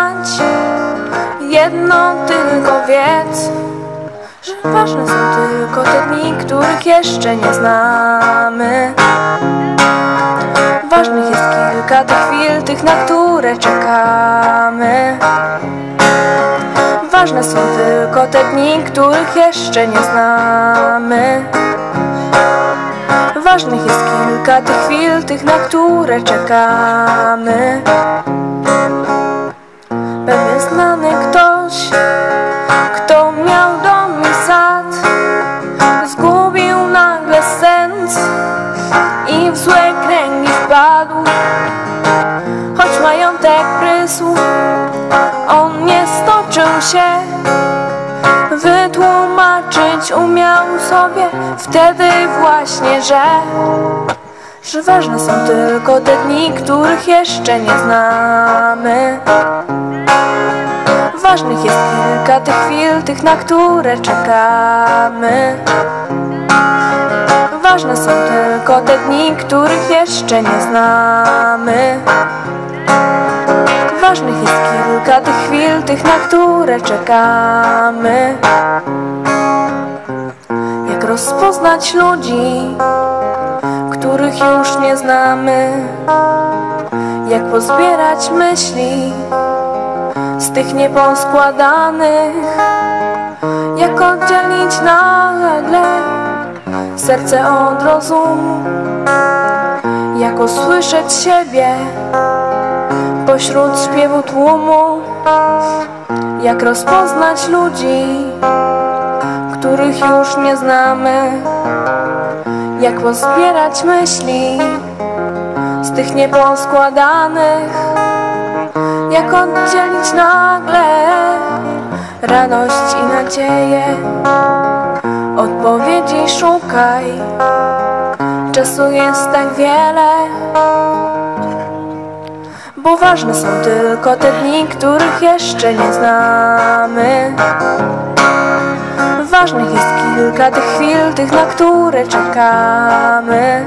kochać Jedną tylko wiedz Że ważne są tylko te dni, których jeszcze nie znamy. Ważnych jest kilka tych chwil, tych na które czekamy. Ważne są tylko te dni, których jeszcze nie znamy. Ważnych jest kilka tych chwil, tych na które czekamy. Pewien znany ktoś, kto miał dom i sad, zgubił nagle sens i w złe kręgi wpadł. Choć majątek prysł, on nie stoczył się Wytłumaczyć umiał sobie wtedy właśnie, że Że ważne są tylko te dni, których jeszcze nie znamy Ważnych jest kilka tych chwil, tych na które czekamy. Ważne są tylko te dni, których jeszcze nie znamy. Ważnych jest kilka tych chwil, tych na które czekamy. Jak rozpoznać ludzi, których już nie znamy? Jak pozbierać myśli z tych nieposkładanych Jak oddzielić nagle serce od rozumu Jak usłyszeć siebie pośród śpiewu tłumu Jak rozpoznać ludzi, których już nie znamy Jak pozbierać myśli z tych nieposkładanych Jak oddzielić nagle radość i nadzieję? Odpowiedzi szukaj, czasu jest tak wiele. Bo ważne są tylko te dni, których jeszcze nie znamy. Ważnych jest kilka tych chwil, tych na które czekamy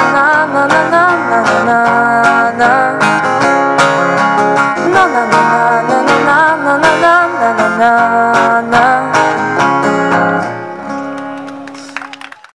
나